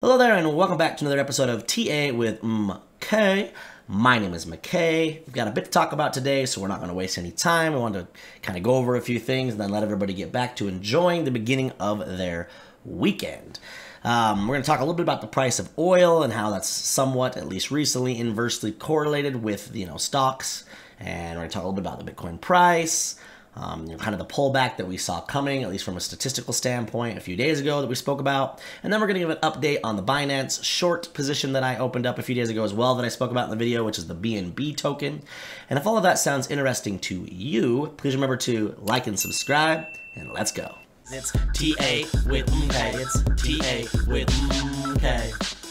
Hello there, and welcome back to another episode of TA with McKay. My name is McKay. We've got a bit to talk about today, so we're not going to waste any time. We want to kind of go over a few things and then let everybody get back to enjoying the beginning of their weekend. Um, we're going to talk a little bit about the price of oil and how that's somewhat, at least recently, inversely correlated with you know stocks. And we're going to talk a little bit about the Bitcoin price, um, you know, kind of the pullback that we saw coming, at least from a statistical standpoint, a few days ago that we spoke about. And then we're going to give an update on the Binance short position that I opened up a few days ago as well that I spoke about in the video, which is the BNB token. And if all of that sounds interesting to you, please remember to like and subscribe, and let's go. It's TA with. It's TA with MK.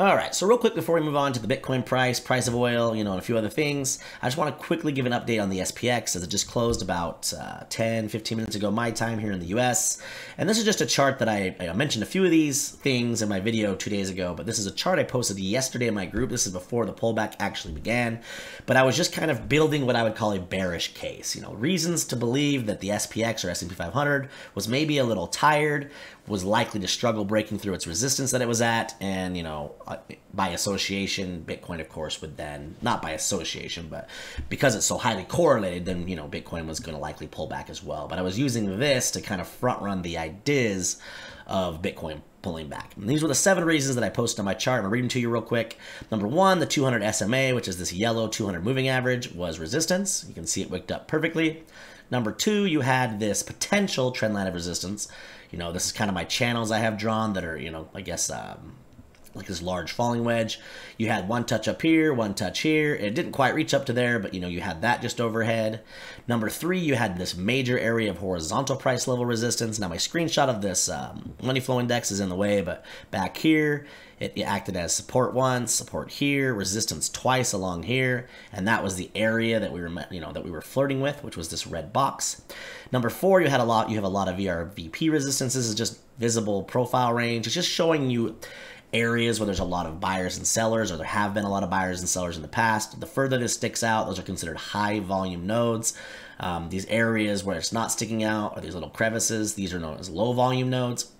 All right, so real quick before we move on to the Bitcoin price, price of oil, you know, and a few other things, I just want to quickly give an update on the SPX as it just closed about uh, 10, 15 minutes ago my time here in the US. And this is just a chart that I, I mentioned a few of these things in my video two days ago, but this is a chart I posted yesterday in my group. This is before the pullback actually began, but I was just kind of building what I would call a bearish case, you know, reasons to believe that the SPX or S&P 500 was maybe a little tired, was likely to struggle breaking through its resistance that it was at, and you know, uh, by association, Bitcoin, of course, would then not by association, but because it's so highly correlated, then you know, Bitcoin was going to likely pull back as well. But I was using this to kind of front run the ideas of Bitcoin pulling back. And these were the seven reasons that I posted on my chart. I'm gonna read them to you real quick. Number one, the 200 SMA, which is this yellow 200 moving average, was resistance. You can see it wicked up perfectly. Number two, you had this potential trend line of resistance. You know, this is kind of my channels I have drawn that are, you know, I guess, um, like this large falling wedge. You had one touch up here, one touch here. It didn't quite reach up to there, but you know, you had that just overhead. Number three, you had this major area of horizontal price level resistance. Now my screenshot of this um, money flow index is in the way, but back here, it, acted as support once, support here, resistance twice along here, and that was the area that we were, you know, that we were flirting with, which was this red box. Number four, you had a lot, you have a lot of VRVP resistance. This is just visible profile range. It's just showing you areas where there's a lot of buyers and sellers, or there have been a lot of buyers and sellers in the past. The further this sticks out, those are considered high volume nodes. Um, these areas where it's not sticking out are these little crevices. These are known as low volume nodes.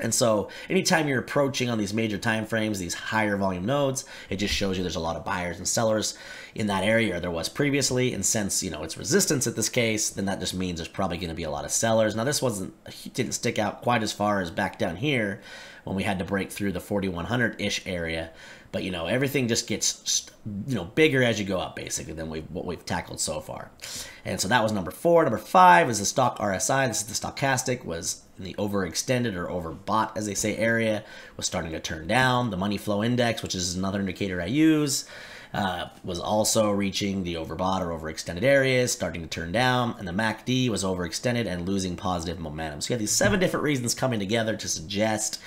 And so anytime you're approaching on these major time frames, these higher volume nodes, it just shows you there's a lot of buyers and sellers in that area there was previously. And since, you know, it's resistance at this case, then that just means there's probably going to be a lot of sellers. Now this wasn't, didn't stick out quite as far as back down here when we had to break through the 4100-ish area. But, you know, everything just gets, you know, bigger as you go up, basically, than we what we've tackled so far. And so that was number four. Number five is the Stoch RSI. This is the stochastic, was in the overextended or overbought, as they say, area was starting to turn down. The money flow index, which is another indicator I use, uh, was also reaching the overbought or overextended areas, starting to turn down, and the MACD was overextended and losing positive momentum. So you have these seven different reasons coming together to suggest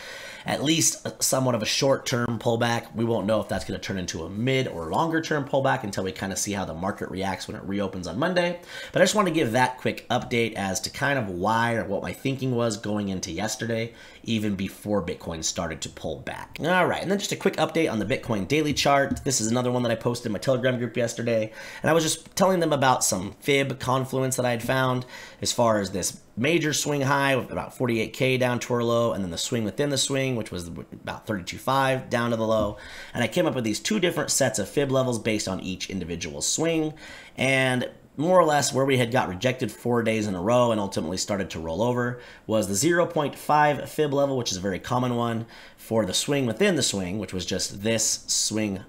at least somewhat of a short-term pullback. We won't know if that's going to turn into a mid or longer-term pullback until we kind of see how the market reacts when it reopens on Monday. But I just want to give that quick update as to kind of why or what my thinking was going into yesterday, even before Bitcoin started to pull back. All right, and then just a quick update on the Bitcoin daily chart. This is another one that I posted in my Telegram group yesterday, and I was just telling them about some fib confluence that I had found as far as this major swing high with about 48k down to our low, and then the swing within the swing, which was about 32.5 down to the low. And I came up with these two different sets of fib levels based on each individual swing. And more or less where we had got rejected four days in a row and ultimately started to roll over was the 0.5 fib level, which is a very common one for the swing within the swing, which was just this swing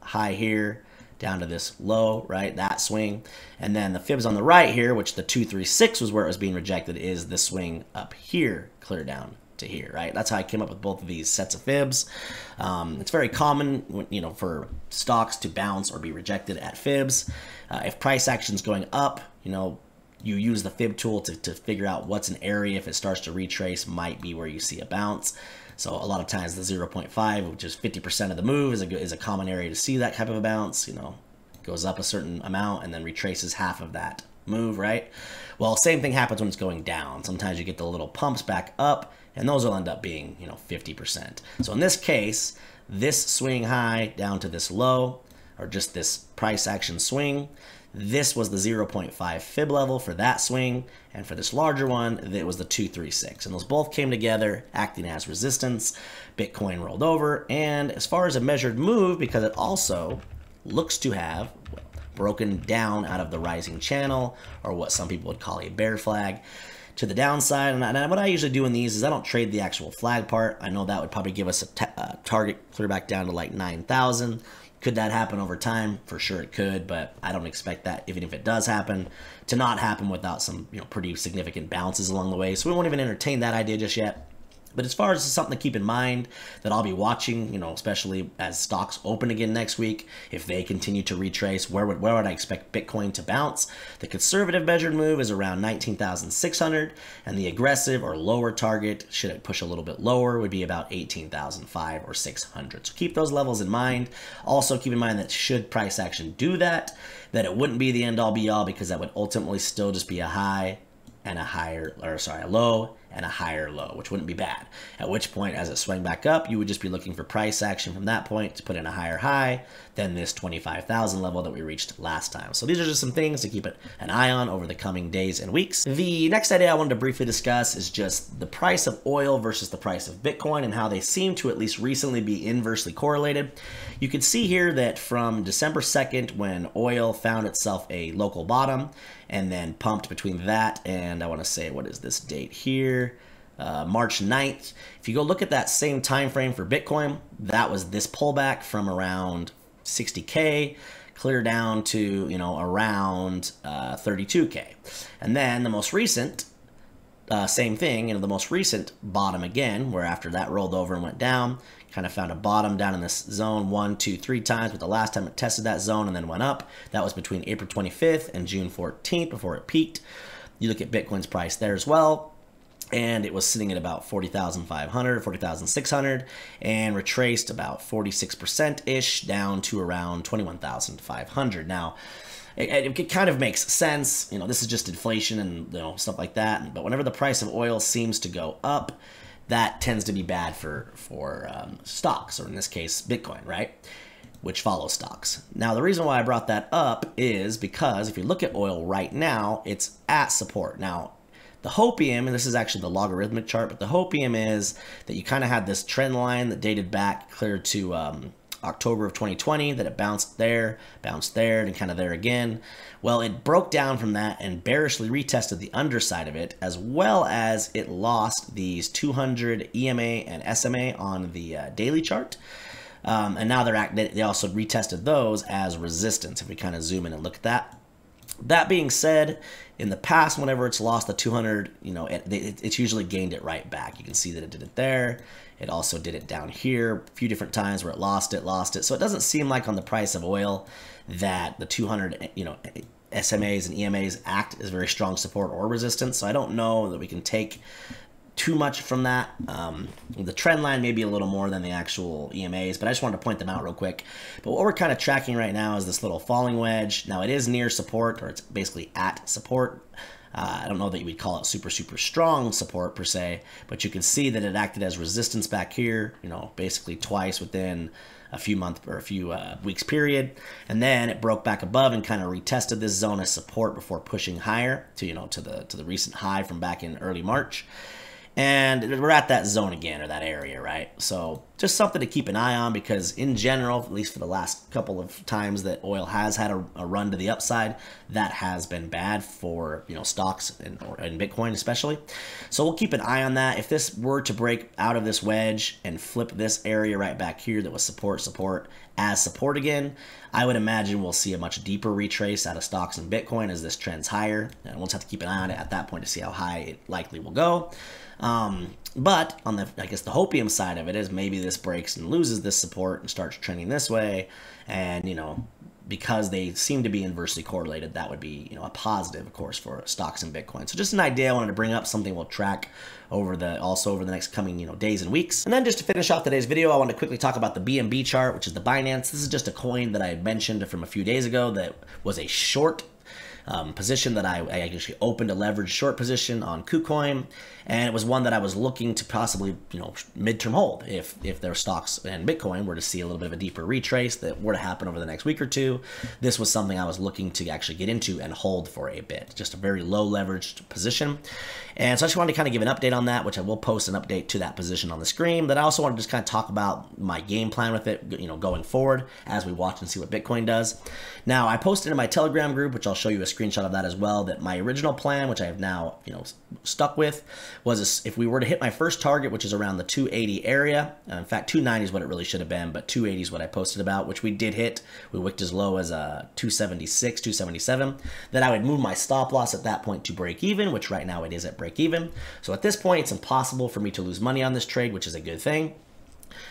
high here down to this low, right? That swing. And then the fibs on the right here, which the 236 was where it was being rejected, is the swing up here, clear down to here, right? That's how I came up with both of these sets of fibs. Um, it's very common, you know, for stocks to bounce or be rejected at fibs. Uh, if price action is going up, you know, you use the fib tool to, to figure out what's an area if it starts to retrace might be where you see a bounce. So a lot of times the 0.5, which is 50% of the move, is a, is a common area to see that type of a bounce. You know, goes up a certain amount and then retraces half of that move, right? Well, same thing happens when it's going down. Sometimes you get the little pumps back up, and those will end up being, you know, 50%. So in this case, this swing high down to this low, or just this price action swing, This was the 0.5 fib level for that swing, and for this larger one, it was the 236. And those both came together, acting as resistance. Bitcoin rolled over, and as far as a measured move, because it also looks to have broken down out of the rising channel, or what some people would call a bear flag to the downside. And, what I usually do in these is I don't trade the actual flag part. I know that would probably give us a uh, target clear back down to like 9,000. Could that happen over time? For sure it could, but I don't expect that, even if it does happen, to not happen without some you know pretty significant bounces along the way. So we won't even entertain that idea just yet. But as far as something to keep in mind that I'll be watching, you know, especially as stocks open again next week, if they continue to retrace, where would where would I expect Bitcoin to bounce? The conservative measured move is around 19,600, and the aggressive or lower target, should it push a little bit lower, would be about 18,005 or 600. So keep those levels in mind. Also keep in mind that should price action do that, that it wouldn't be the end all be all because that would ultimately still just be a high and a higher, or sorry, a low and a higher low, which wouldn't be bad. At which point, as it swung back up, you would just be looking for price action from that point to put in a higher high than this 25,000 level that we reached last time. So these are just some things to keep an eye on over the coming days and weeks. The next idea I wanted to briefly discuss is just the price of oil versus the price of Bitcoin and how they seem to at least recently be inversely correlated. You can see here that from December 2nd, when oil found itself a local bottom and then pumped between that and I want to say, what is this date here? Uh, March 9th. If you go look at that same time frame for Bitcoin, that was this pullback from around 60K clear down to, you know, around uh, 32K. And then the most recent, uh, same thing, you know, the most recent bottom again, where after that rolled over and went down, kind of found a bottom down in this zone one, two, three times, but the last time it tested that zone and then went up, that was between April 25th and June 14th before it peaked. You look at Bitcoin's price there as well, and it was sitting at about 40,500, 40,600, and retraced about 46% ish down to around 21,500. Now, it, it, kind of makes sense. You know, this is just inflation and you know stuff like that. But whenever the price of oil seems to go up, that tends to be bad for for um, stocks, or in this case, Bitcoin, right? Which follows stocks. Now, the reason why I brought that up is because if you look at oil right now, it's at support. Now, the hopium, and this is actually the logarithmic chart, but the hopium is that you kind of had this trend line that dated back clear to um, October of 2020 that it bounced there, bounced there, and kind of there again. Well, it broke down from that and bearishly retested the underside of it, as well as it lost these 200 EMA and SMA on the uh, daily chart. Um, and now they're act- they also retested those as resistance. If we kind of zoom in and look at that. That being said, in the past, whenever it's lost the 200, you know, it, it, it's usually gained it right back. You can see that it did it there. It also did it down here a few different times where it lost it, lost it. So it doesn't seem like on the price of oil that the 200, you know, SMAs and EMAs act as very strong support or resistance. So I don't know that we can take too much from that. Um, the trend line may be a little more than the actual EMAs, but I just wanted to point them out real quick. But what we're kind of tracking right now is this little falling wedge. Now it is near support, or it's basically at support. Uh, I don't know that you would call it super, super strong support per se, but you can see that it acted as resistance back here, you know, basically twice within a few months or a few uh, weeks period. And then it broke back above and kind of retested this zone as support before pushing higher to, you know, to the, to the recent high from back in early March. And we're at that zone again, or that area, right? So just something to keep an eye on because in general, at least for the last couple of times that oil has had a, a run to the upside, that has been bad for, you know, stocks and, or, and Bitcoin especially. So we'll keep an eye on that. If this were to break out of this wedge and flip this area right back here that was support, support, as support again, I would imagine we'll see a much deeper retrace out of stocks and Bitcoin as this trends higher. And we'll just have to keep an eye on it at that point to see how high it likely will go. Um, but on the, I guess the hopium side of it is maybe this breaks and loses this support and starts trending this way, and you know because they seem to be inversely correlated, that would be you know a positive, of course, for stocks and Bitcoin. So just an idea I wanted to bring up, something we'll track over the also over the next coming you know days and weeks. And then just to finish off today's video, I want to quickly talk about the BNB chart, which is the Binance. This is just a coin that I had mentioned from a few days ago that was a short um, position that I, I, actually opened a leveraged short position on KuCoin, and it was one that I was looking to possibly, you know, midterm hold if if their stocks and Bitcoin were to see a little bit of a deeper retrace that were to happen over the next week or two. This was something I was looking to actually get into and hold for a bit, just a very low leveraged position. And so I just wanted to kind of give an update on that, which I will post an update to that position on the screen. But I also want to just kind of talk about my game plan with it, you know, going forward as we watch and see what Bitcoin does. Now, I posted in my Telegram group, which I'll show you a screenshot of that as well, that my original plan, which I have now, you know, stuck with, was if we were to hit my first target, which is around the 280 area, uh, in fact, 290 is what it really should have been, but 280 is what I posted about, which we did hit. We wicked as low as uh, 276, 277. Then I would move my stop loss at that point to break even, which right now it is at break even. So at this point, it's impossible for me to lose money on this trade, which is a good thing.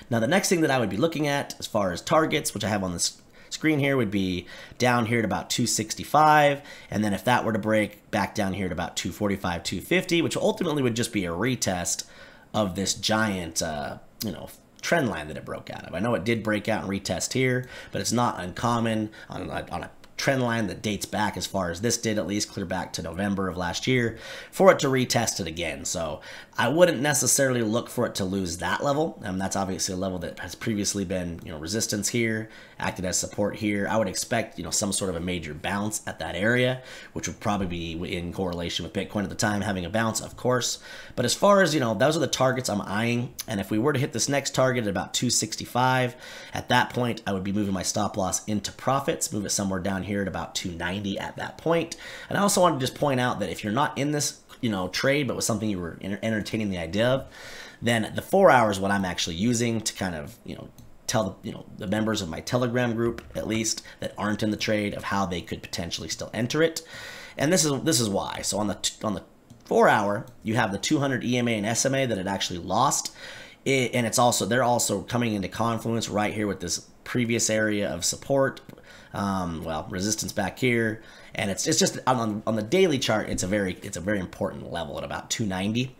Now, the next thing that I would be looking at as far as targets, which I have on this screen here would be down here at about 265 and then if that were to break back down here at about 245 250 which ultimately would just be a retest of this giant uh, you know trend line that it broke out of. I know it did break out and retest here, but it's not uncommon on, on a trend line that dates back as far as this did, at least clear back to November of last year, for it to retest it again. So I wouldn't necessarily look for it to lose that level. and that's obviously a level that has previously been, you know, resistance here, acted as support here. I would expect, you know, some sort of a major bounce at that area, which would probably be in correlation with Bitcoin at the time having a bounce, of course. But as far as, you know, those are the targets I'm eyeing. And if we were to hit this next target at about 265, at that point, I would be moving my stop loss into profits, move it somewhere down here at about 290 at that point. And I also want to just point out that if you're not in this, you know, trade, but was something you were entertaining the idea of, then the four hours what I'm actually using to kind of, you know, tell the you know the members of my Telegram group at least that aren't in the trade of how they could potentially still enter it. And this is this is why. So on the on the four hour, you have the 200 EMA and SMA that it actually lost. It, and it's also they're also coming into confluence right here with this previous area of support um, well resistance back here. And it's, it's just on, on the daily chart it's a very it's a very important level at about 290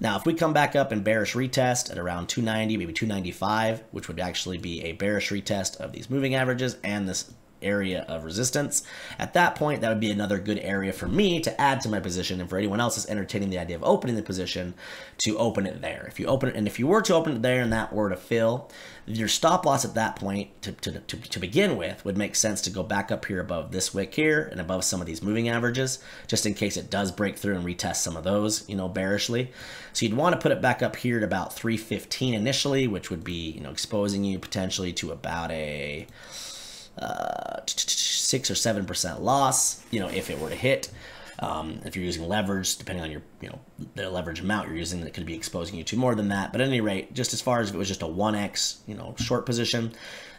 now if we come back up and bearish retest at around 290 maybe 295 which would actually be a bearish retest of these moving averages and this area of resistance. At that point, that would be another good area for me to add to my position and for anyone else that's entertaining the idea of opening the position to open it there. If you open it, and if you were to open it there and that were to fill, your stop loss at that point to, to, to, to begin with would make sense to go back up here above this wick here and above some of these moving averages, just in case it does break through and retest some of those, you know, bearishly. So you'd want to put it back up here at about 315 initially, which would be, you know, exposing you potentially to about a uh, six or seven percent loss. You know, if it were to hit. Um, if you're using leverage, depending on your, you know, the leverage amount you're using, that could be exposing you to more than that. But at any rate, just as far as if it was just a 1x, you know, short position,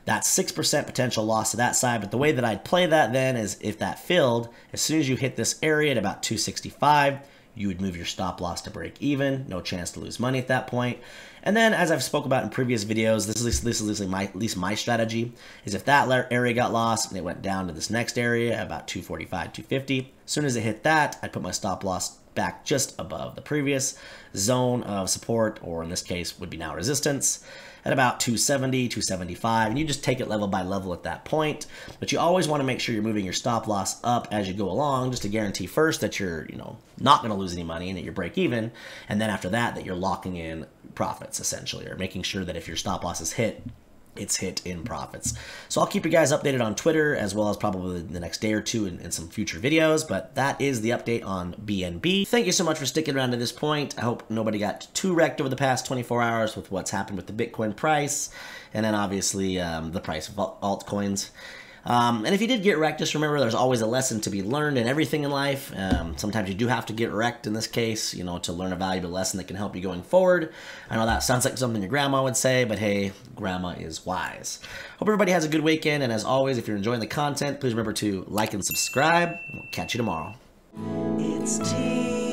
that's 6% potential loss to that side. But the way that I'd play that then is if that filled, as soon as you hit this area at about 265, you would move your stop loss to break even. No chance to lose money at that point. And then, as I've spoke about in previous videos, this is this is my at least my strategy is if that area got lost and it went down to this next area about 245, 250. As soon as it hit that, I'd put my stop loss back just above the previous zone of support, or in this case would be now resistance at about 270, 275, and you just take it level by level at that point. But you always want to make sure you're moving your stop loss up as you go along, just to guarantee first that you're, you know, not going to lose any money and that you're break even, and then after that, that you're locking in profits essentially, or making sure that if your stop loss is hit, it's hit in profits. So I'll keep you guys updated on Twitter as well as probably the next day or two in, in, some future videos, but that is the update on BNB. Thank you so much for sticking around to this point. I hope nobody got too wrecked over the past 24 hours with what's happened with the Bitcoin price and then obviously um, the price of altcoins. Um, and if you did get wrecked, just remember there's always a lesson to be learned in everything in life. Um, sometimes you do have to get wrecked in this case, you know, to learn a valuable lesson that can help you going forward. I know that sounds like something your grandma would say, but hey, grandma is wise. Hope everybody has a good weekend, and as always, if you're enjoying the content, please remember to like and subscribe. We'll catch you tomorrow. It's tea.